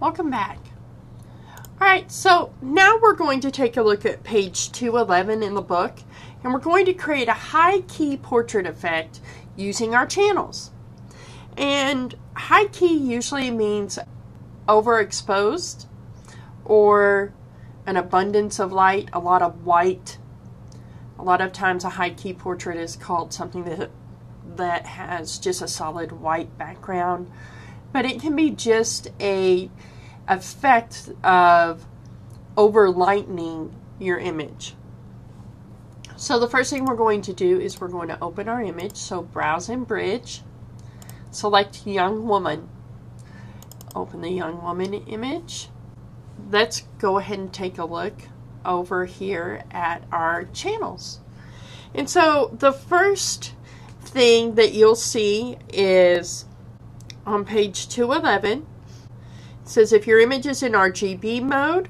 Welcome back. Alright, so now we're going to take a look at page 211 in the book and we're going to create a high key portrait effect using our channels. And high key usually means overexposed or an abundance of light, a lot of white. A lot of times a high key portrait is called something that that has just a solid white background, but it can be just a effect of over lightening your image. So the first thing we're going to do is we're going to open our image. So browse in bridge, select young woman. Open the young woman image. Let's go ahead and take a look over here at our channels. And so the first thing that you'll see is on page 211 it says if your image is in RGB mode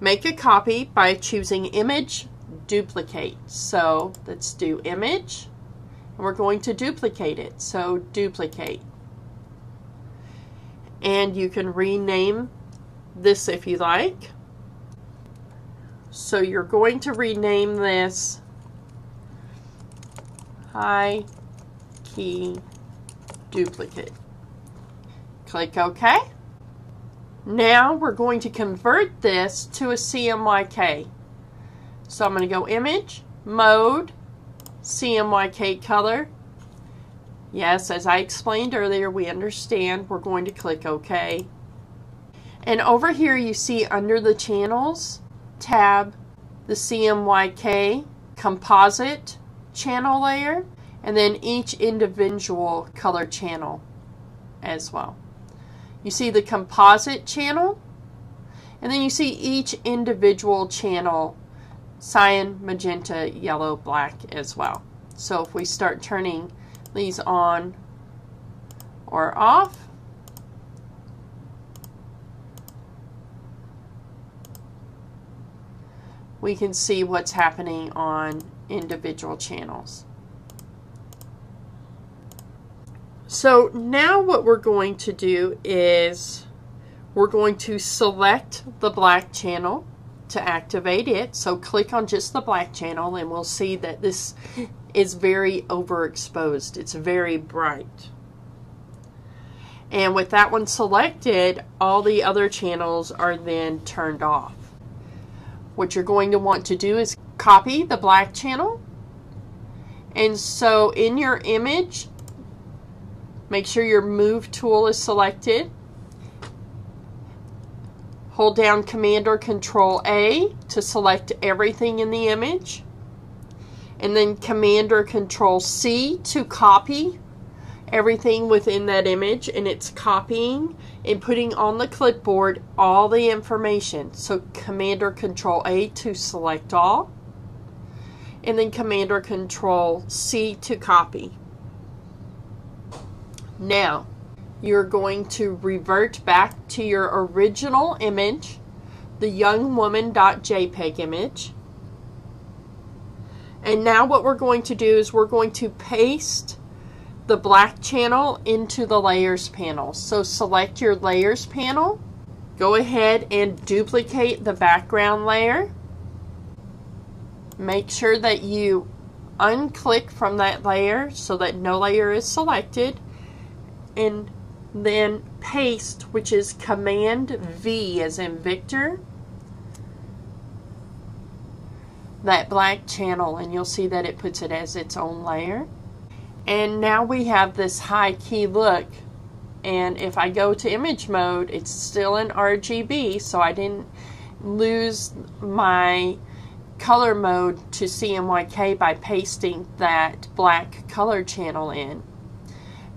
make a copy by choosing image duplicate. So let's do image and we're going to duplicate it. So duplicate. And you can rename this if you like. So you're going to rename this high key duplicate. Click OK. Now we're going to convert this to a CMYK. So I'm going to go Image, Mode, CMYK Color. Yes, as I explained earlier, we understand. We're going to click OK. And over here you see under the Channels tab, the CMYK Composite channel layer and then each individual color channel as well. You see the composite channel, and then you see each individual channel, cyan, magenta, yellow, black as well. So if we start turning these on or off, we can see what's happening on individual channels. So now what we're going to do is we're going to select the black channel to activate it. So click on just the black channel and we'll see that this is very overexposed. It's very bright. And with that one selected, all the other channels are then turned off. What you're going to want to do is copy the black channel. And so in your image, Make sure your move tool is selected. Hold down Command or Control A to select everything in the image. And then Command or Control C to copy everything within that image. And it's copying and putting on the clipboard all the information. So Command or Control A to select all. And then Command or Control C to copy. Now, you're going to revert back to your original image, the youngwoman.jpg image. And now what we're going to do is we're going to paste the black channel into the layers panel. So select your layers panel. Go ahead and duplicate the background layer. Make sure that you unclick from that layer so that no layer is selected and then paste, which is Command mm-hmm. V as in Victor, that black channel, and you'll see that it puts it as its own layer. And now we have this high key look. And if I go to image mode, it's still in RGB, so I didn't lose my color mode to CMYK by pasting that black color channel in.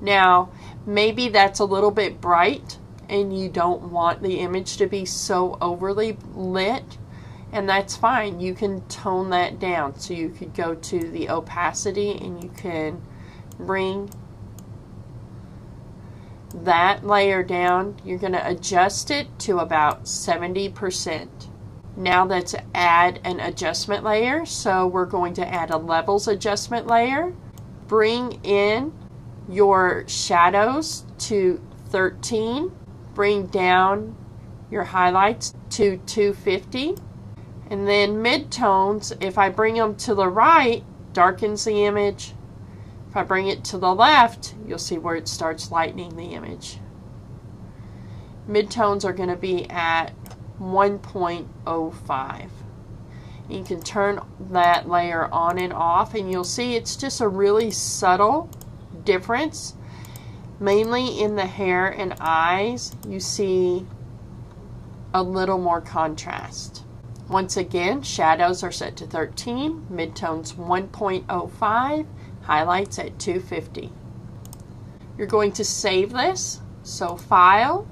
Now, maybe that's a little bit bright and you don't want the image to be so overly lit and that's fine. You can tone that down. So you could go to the opacity and you can bring that layer down. You're going to adjust it to about 70% now let's add an adjustment layer. So we're going to add a levels adjustment layer. Bring in your shadows to 13. Bring down your highlights to 250. And then midtones, if I bring them to the right, darkens the image. If I bring it to the left, you'll see where it starts lightening the image. Midtones are going to be at 1.05. You can turn that layer on and off and you'll see it's just a really subtle difference. Mainly in the hair and eyes, you see a little more contrast. Once again, shadows are set to 13, midtones 1.05, highlights at 250. You're going to save this, so File,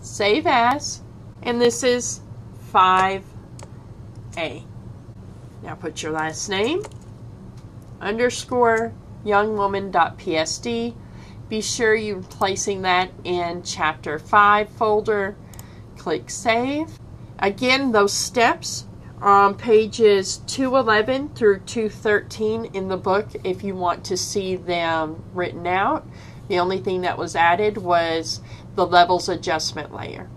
Save As, and this is 5A. Now put your last name, underscore youngwoman.psd. Be sure you're placing that in chapter 5 folder. Click Save. Again, those steps on pages 211 through 213 in the book if you want to see them written out. The only thing that was added was the levels adjustment layer.